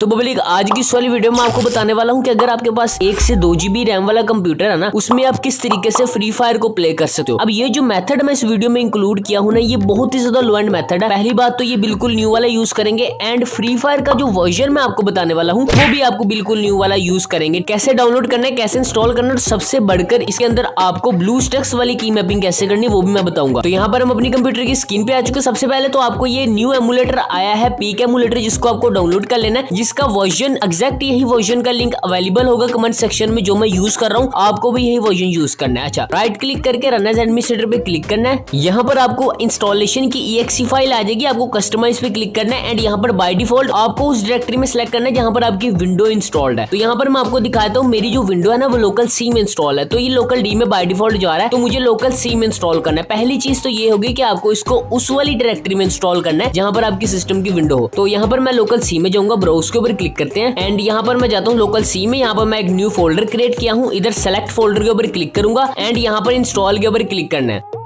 तो पब्लिक आज की इस वाली वीडियो में आपको बताने वाला हूँ कि अगर आपके पास एक से दो जीबी रैम वाला कंप्यूटर है ना, उसमें आप किस तरीके से फ्री फायर को प्ले कर सकते हो। अब ये जो मेथड मैं इस वीडियो में इंक्लूड किया हूँ ना, ये बहुत ही ज़्यादा लो एंड मेथड है। पहली बात तो ये बिल्कुल न्यू वाला यूज़ करेंगे एंड फ्री फायर का जो वर्जन मैं आपको बताने वाला हूँ, वो भी आपको बिल्कुल न्यू वाला यूज़ करेंगे। कैसे डाउनलोड करना है, कैसे इंस्टॉल करना सबसे बढ़कर इसके अंदर आपको ब्लू स्टेक्स वाली की मैपिंग कैसे करनी वो भी मैं बताऊँगा। तो यहाँ पर हम अपनी कंप्यूटर की स्क्रीन पे आ चुके सबसे पहले तो आपको ये न्यू एमुलेटर आया है पीक एमुलेटर जिसको आपको डाउनलोड कर लेना है जिसका वर्जन एग्जैक्ट यही वर्जन का लिंक अवेलेबल होगा कमेंट सेक्शन में जो मैं यूज़ कर रहा हूँ। आपको भी यही वर्जन यूज़ करना है। अच्छा राइट क्लिक करके रन एज एडमिनिस्ट्रेटर पे क्लिक करना है। यहाँ पर आपको इंस्टॉलेशन की ई फ़ाइल आ जाएगी। आपको कस्टमाइज पे क्लिक करना है एंड यहाँ पर बाई डिफ़ॉल्ट आपको उस डायरेक्टरी में सिलेक्ट करना है जहाँ पर आपकी विंडो इंस्टॉल्ड है। तो यहाँ पर मैं आपको दिखाता हूँ, मेरी जो विंडो है ना, वो लोकल सी में इंस्टॉल है। तो ये लोकल डी में बाय डिफ़ॉल्ट जा रहा है। तो मुझे लोकल सी में इंस्टॉल करना है। पहली चीज़ तो ये होगी कि आपको इसको उस वाली डायरेक्टरी में इंस्टॉल करना है जहाँ पर आपकी सिस्टम की विंडो हो। तो यहाँ पर मैं लोकल सी में जाऊँगा ब्राउज के ऊपर क्लिक करते हैं। एंड यहाँ पर मैं जाता हूँ लोकल सी में। यहाँ पर मैं एक न्यू फोल्डर क्रिएट किया हूँ। इधर सेलेक्ट फोल्डर के ऊपर क्लिक करूँगा। एंड यहाँ पर इंस्टॉल के ऊपर क्लिक करना है।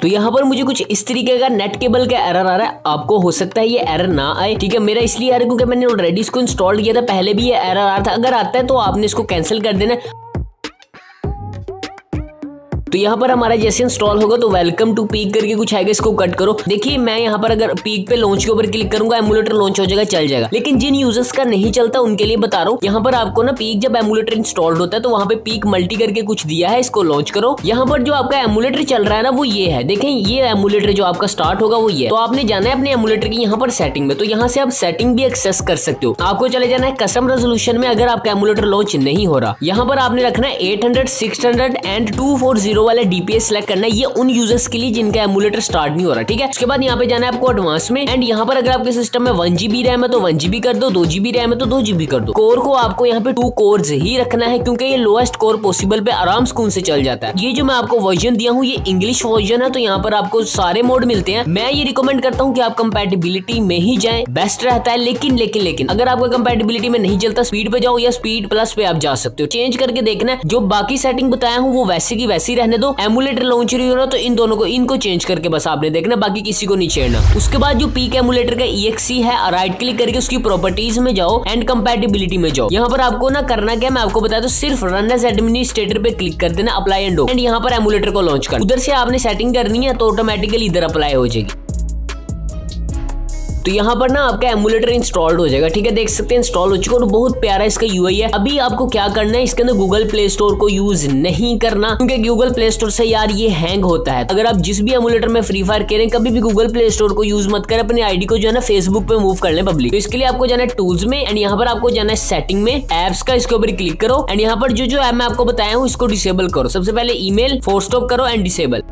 तो यहाँ पर मुझे कुछ इस तरीके का नेट केबल का एरर आ रहा है। आपको हो सकता है ये एरर ना आए। ठीक है, मेरा इसलिए आ रहा है क्योंकि मैंने ऑलरेडी इसको इंस्टॉल किया था। पहले भी ये एरर आ रहा था। अगर आता है तो आपने इसको कैंसिल कर देना। तो यहाँ पर हमारा जैसे इंस्टॉल होगा तो वेलकम टू पीक करके कुछ आएगा, इसको कट करो। देखिए, मैं यहाँ पर अगर पीक पे लॉन्च के ऊपर क्लिक करूँगा एमुलेटर लॉन्च हो जाएगा, चल जाएगा। लेकिन जिन यूज़र्स का नहीं चलता, उनके लिए बता रहा हूँ, यहाँ पर आपको ना पीक जब एमुलेटर इंस्टॉल्ड होता है तो वहाँ पे पीक मल्टी करके कुछ दिया है, इसको लॉन्च करो। यहाँ पर जो आपका एमुलेटर चल रहा है ना, वो ये है। देखें, ये एमुलेटर जो आपका स्टार्ट होगा, वो ये तो आपने जाना है अपने एमुलेटर की यहाँ पर सेटिंग में तो यहाँ से आप सेटिंग भी एक्सेस कर सकते हो। आपको चले जाना है कसम रेजोल्यूशन में, अगर आपका एमुलेटर लॉन्च नहीं हो रहा। यहाँ पर आपने रखना है eight hundred six hundred and two four zero वाले डीपीएस सेलेक्ट करना है, ये उन यूज़र्स के लिए जिनका एमुलेटर स्टार्ट नहीं हो रहा, ठीक है? उसके बाद यहाँ पे जाना है आपको एडवांस में एंड यहाँ पर अगर आपके सिस्टम में वन जीबी रैम है तो वन जीबी कर दो दो जीबी रैम है तो दो जीबी कर दो। कोर को आपको यहाँ पे टू कोर ही रखना है, क्योंकि ये लोएस्ट कोर पॉसिबल पे आराम सुकून से चल जाता है। ये जो मैं आपको वर्जन दिया हूँ, ये इंग्लिश वर्जन है तो यहाँ पर आपको सारे मोड मिलते हैं। मैं ये रिकमेंड करता हूँ कि आप कंपेटिबिलिटी में ही जाए। बेस्ट रहता है, लेकिन लेकिन लेकिन, अगर आपका कंपेटिबिलिटी में नहीं चलता स्पीड पे जाओ या स्पीड प्लस पे आप जा सकते हो। चेंज करके देखना जो बाकी सेटिंग बताया हूँ, वो वैसे की वैसी रहने दो एमुलेटर लॉन्च ही हो ना तो इन दोनों को, इनको चेंज करके बस आपने देखना, बाकी किसी को नहीं छेड़ना। उसके बाद जो पीक एमुलेटर का ई है राइट क्लिक करके उसकी प्रॉपर्टीज़ में जाओ एंड कंपेटिबिलिटी में जाओ। यहाँ पर आपको ना करना क्या मैं आपको बता दू, सिर्फ़ रन एज एडमिनिस्ट्रेटर पे क्लिक कर देना अप्लाई एंड एंड यहाँ पर एमुलेटर को लॉन्च कर। उधर से आपने सेटिंग करनी है तो ऑटोमेटिकली इधर अप्लाई हो जाएगी। तो यहाँ पर ना आपका एमुलेटर इंस्टॉल्ड हो जाएगा। ठीक है, देख सकते हैं इंस्टॉल हो चुका और बहुत प्यारा इसका यूआई है। अभी आपको क्या करना है, इसके अंदर गूगल प्ले स्टोर को यूज़ नहीं करना, क्योंकि गूगल प्ले स्टोर से यार ये हैंग होता है। अगर आप जिस भी एमुलेटर में फ्री फायर करें कभी भी गूगल प्ले स्टोर को यूज़ मत करें, अपनी आईडी को जो है ना फेसबुक पे मूव कर ले पब्लिक तो इसके लिए आपको जाना है टूल्स में एंड यहाँ पर आपको जाना है सेटिंग में एप्स का, इसके ऊपर क्लिक करो एंड यहाँ पर जो जो ऐप मैं आपको बताया हूँ, इसको डिसेबल करो। सबसे पहले ईमेल फोर स्टॉप करो एंड डिसेबल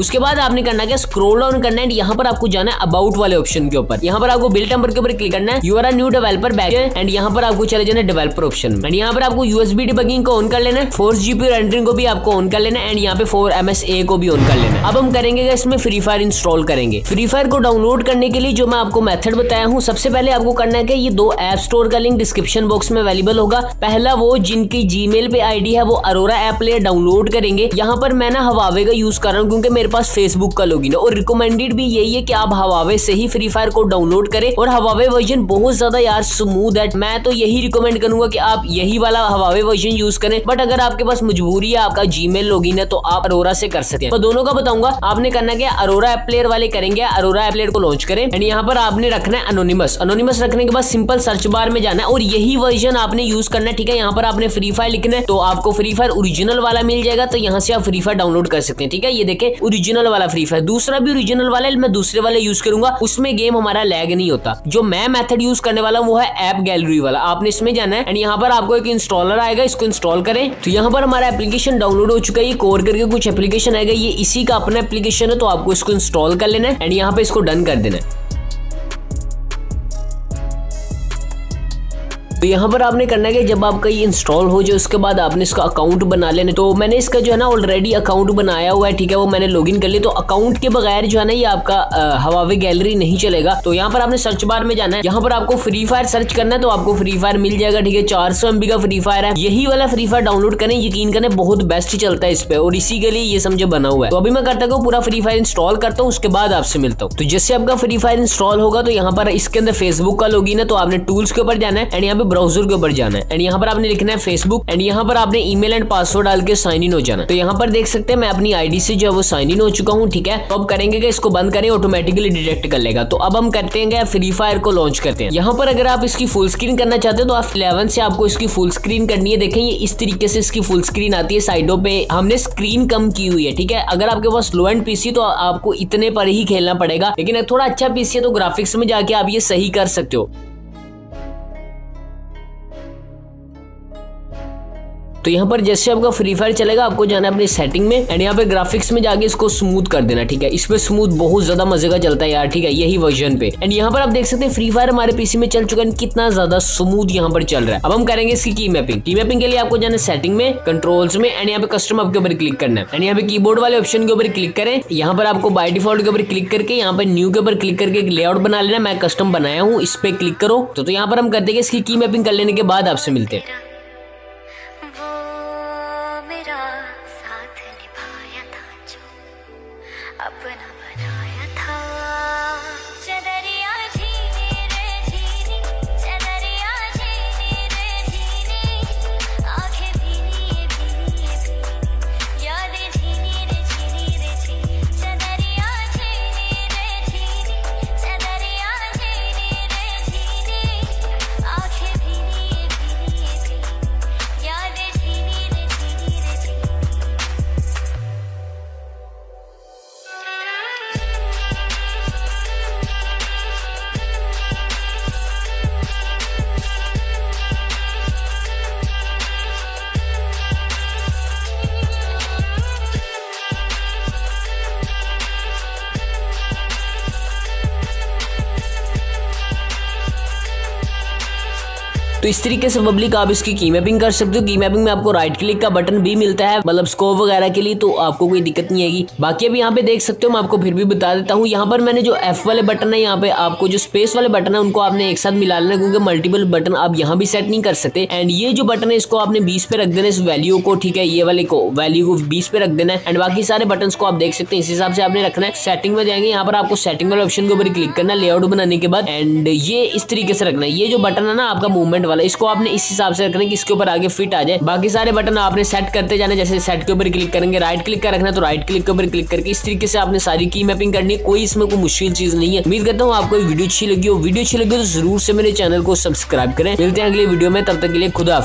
उसके बाद आपने करना क्या? स्क्रोल डाउन करना है यहाँ पर आपको जाना है अबाउट वाले ऑप्शन के ऊपर। यहाँ पर आपको बिल नंबर के ऊपर क्लिक करना है। You are new developer back and यहाँ पर आपको चले जाना डेवलपर ऑप्शन एंड यहाँ पर आपको यूएसबी डिबगिंग को ऑन कर लेना है। फोर जीबी रेंडरिंग को भी आपको ऑन कर लेना है एंड यहाँ पे फोर एम को भी ऑन कर लेना है। अब हम करेंगे इसमें? फ्री फायर इंस्टॉल करेंगे। फ्री फायर को डाउनलोड करने के लिए जो मैं आपको मेथड बताया हूँ, सबसे पहले आपको करना है कि ये दो ऐप स्टोर का लिंक डिस्क्रिप्शन बॉक्स में अवेलेबल होगा। पहला वो जिनकी जीमेल पे आईडी है, वो अरोरा ऐप प्लेयर डाउनलोड करेंगे। यहाँ पर मैं ना हवावे का यूज़ कर रहा हूँ क्योंकि पास फेसबुक का लॉगिन और रिकमेंडेड भी यही है कि आप हवावे से ही फ्री फायर को डाउनलोड करें और हवावे वर्जन बहुत ज़्यादा यार स्मूथ है। मैं तो यही रिकमेंड करूँगा कि आप यही वाला हवावे वर्जन यूज़ करें। बट अगर आपके पास मजबूरी है, आपका जीमेल लॉगिन है तो आप अरोरा से कर सकते हैं। तो दोनों का बताऊँगा। आपने करना क्या? अरोरा एप प्लेयर वाले करेंगे। अरोरा एप प्लेयर को लॉन्च करें। एंड यहाँ पर आपने रखना है अनोनिमस अनोनिमस रखने के बाद सिंपल सर्च बार में जाना है और यही वर्जन आपने यूज़ करना है, ठीक है? यहाँ पर आपने फ्री फायर लिखना है तो आपको फ्री फायर ओरिजिनल वाला मिल जाएगा। तो यहाँ से आप फ्री फायर डाउनलोड कर सकते हैं, ठीक है? ये देखे ओरिजिनल वाला फ्री फायर दूसरा भी ओरिजिनल वाला है, मैं दूसरे वाले यूज़ करूँगा, उसमें गेम हमारा लैग नहीं होता। जो मैं मेथड यूज़ करने वाला हूँ, वो है ऐप गैलरी वाला। आपने इसमें जाना है एंड यहाँ पर आपको एक इंस्टॉलर आएगा, इसको इंस्टॉल करें। तो यहाँ पर हमारा एप्लीकेशन डाउनलोड हो चुका है, ये कोर करके कुछ एप्लीकेशन आएगा, ये इसी का अपना एप्लीकेशन है तो आपको इसको इंस्टॉल कर लेना है एंड यहाँ पे इसको डन कर देना है। तो यहाँ पर आपने करना है कि जब आपका ये इंस्टॉल हो जाए, उसके बाद आपने इसका अकाउंट बना लेना। तो मैंने इसका जो है ना ऑलरेडी अकाउंट बनाया हुआ है, ठीक है, वो मैंने लॉग कर लिया। तो अकाउंट के बगैर जो है ना, ये आपका हवावे गैलरी नहीं चलेगा। तो यहाँ पर आपने सर्च बार में जाना है। यहाँ पर आपको फ्री फायर सर्च करना है तो आपको फ्री फायर मिल जाएगा, ठीक है। चार सौ का फ्री फायर है। यही वाला फ्री फायर डाउनलोड करें, यकीन करें, बहुत बेस्ट चलता है इस पे, और इसी के लिए ये समझे बना हुआ है। तो अभी मैं करता हूँ, पूरा फ्री फायर इंस्टॉल करता हूँ, उसके बाद आपसे मिलता हूँ। तो जैसे आपका फ्री फायर इंस्टॉल होगा तो यहाँ पर इसके अंदर फेसबुक का लॉगिन है तो आपने टूल्स के ऊपर जाना है एंड यहाँ पे ब्राउज़र के ऊपर जाना है। एंड यहाँ पर आपने लिखना है फेसबुक एंड यहाँ पर आपने ईमेल एंड पासवर्ड डाल के साइन इन हो जाना। तो यहाँ पर देख सकते हैं, मैं अपनी आईडी से जो है वो साइन इन हो चुका हूँ, ठीक है? तो अब करेंगे कि इसको बंद करें ऑटोमेटिकली डिटेक्ट कर लेगा। तो अब हम करते हैं फ्री फायर को लॉन्च करते हैं। यहाँ पर अगर आप इसकी फुल स्क्रीन करना चाहते हो तो आप इलेवन से आपको इसकी फुल स्क्रीन करनी है। देखें, ये इस तरीके से इसकी फुल स्क्रीन आती है। साइडों पे हमने स्क्रीन कम की हुई है, ठीक है? अगर आपके पास लो एंड पीसी तो आपको इतने पर ही खेलना पड़ेगा। लेकिन थोड़ा अच्छा पीसी है तो ग्राफिक्स में जाके आप ये सही कर सकते हो। तो यहाँ पर जैसे आपका फ्री फायर चलेगा आपको जाना है अपनी सेटिंग में एंड यहाँ पे ग्राफिक्स में जाके इसको स्मूथ कर देना ठीक है? इसमें स्मूथ बहुत ज़्यादा मज़े का चलता है यार ठीक है? यही वर्जन पे। एंड यहाँ पर आप देख सकते हैं फ्री फायर हमारे पीसी में चल चुका है कितना ज़्यादा स्मूथ यहाँ पर चल रहा है। अब हम करेंगे इसकी की मैपिंग की मैपिंग के लिए आपको जाना सेटिंग में कंट्रोल्स में एंड यहाँ पे कस्टम के ऊपर क्लिक करना है। एंड यहाँ पे कीबोर्ड वाले ऑप्शन के ऊपर क्लिक करें। यहाँ पर आपको बाय डिफ़ॉल्ट के ऊपर क्लिक करके यहाँ पर न्यू के ऊपर क्लिक करके एक लेआउट बना लेना। मैं कस्टम बनाया हूँ इस पे क्लिक करो। तो, तो यहाँ पर हम करते हैं इसकी की मैपिंग कर लेने के बाद आपसे मिलते हैं। तो इस तरीके से पब्लिक आप इसकी की मैपिंग कर सकते हो। की मैपिंग में आपको राइट क्लिक का बटन भी मिलता है मतलब स्कोप वगैरह के लिए तो आपको कोई दिक्कत नहीं आएगी। बाकी अभी यहाँ पे देख सकते हो, मैं आपको फिर भी बता देता हूँ, यहाँ पर मैंने जो एफ़ वाले बटन है, यहाँ पे आपको जो स्पेस वाले बटन है, उनको आपने एक साथ मिला लेना, क्योंकि मल्टीपल बटन आप यहाँ भी सेट नहीं कर सकते। एंड ये जो बटन है, इसको आपने बीस पे रख देना इस वैल्यू को, ठीक है, ये वाले को वैल्यू को बीस पे रख देना है। एंड बाकी सारे बटन को आप देख सकते हैं, इस हिसाब से आपने रखना है। सेटिंग में जाएँगे, यहाँ पर आपको सेटिंग वाले ऑप्शन के ऊपर क्लिक करना लेआउट बनाने के बाद। एंड ये इस तरीके से रखना है। ये जो बटन है ना, आपका मूवमेंट वाला। इसको आपने इस हिसाब से रखना कि इसके ऊपर आगे फिट आ जाए। बाकी सारे बटन आपने सेट करते जाने जैसे सेट के ऊपर क्लिक करेंगे राइट क्लिक कर रखना तो राइट क्लिक के ऊपर क्लिक करके इस तरीके से आपने सारी की मैपिंग करनी है। कोई इसमें कोई मुश्किल चीज़ नहीं है। उम्मीद करता हूँ आपको वीडियो अच्छी लगी हो। वीडियो अच्छी लगी तो ज़रूर से मेरे चैनल को सब्सक्राइब करें। मिलते हैं अगले वीडियो में। तब तक के लिए खुदा